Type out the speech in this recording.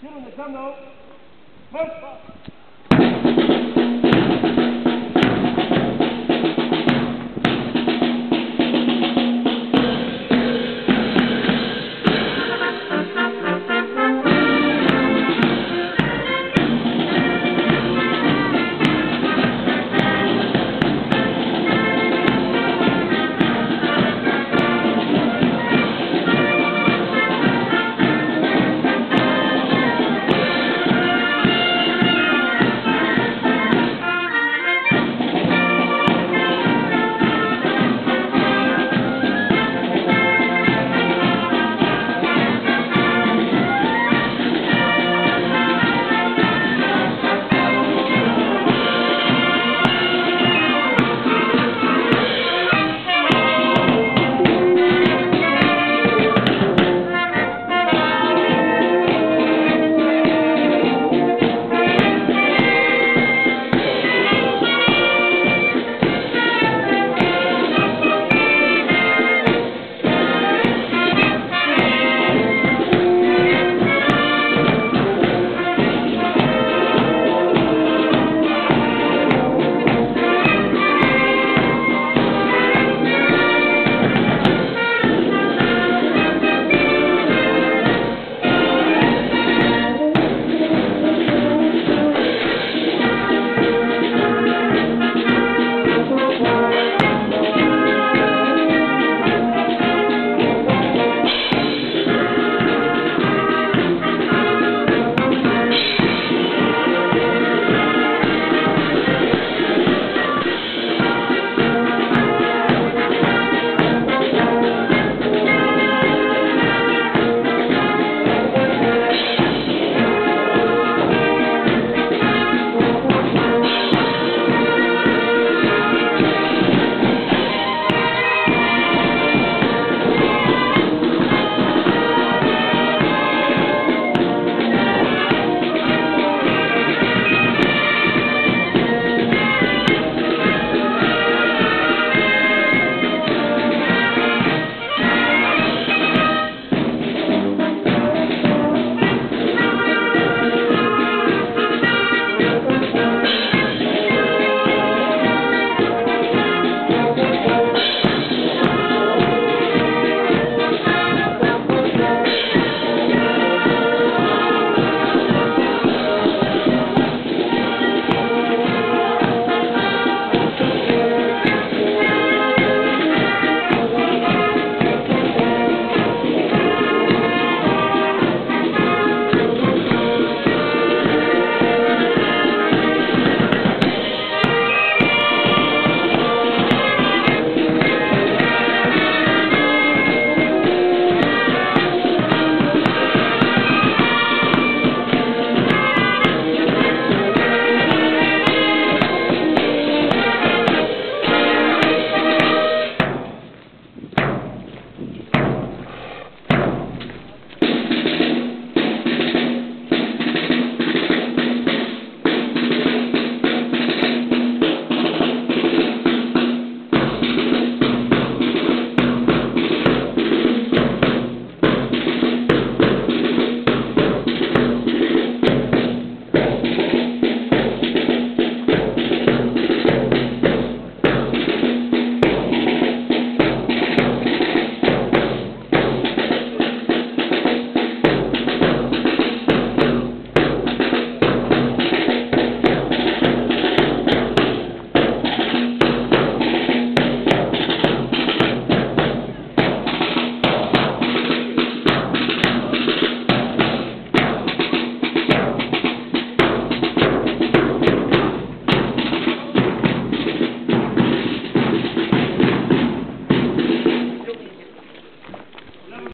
Shoot on the drum now. March.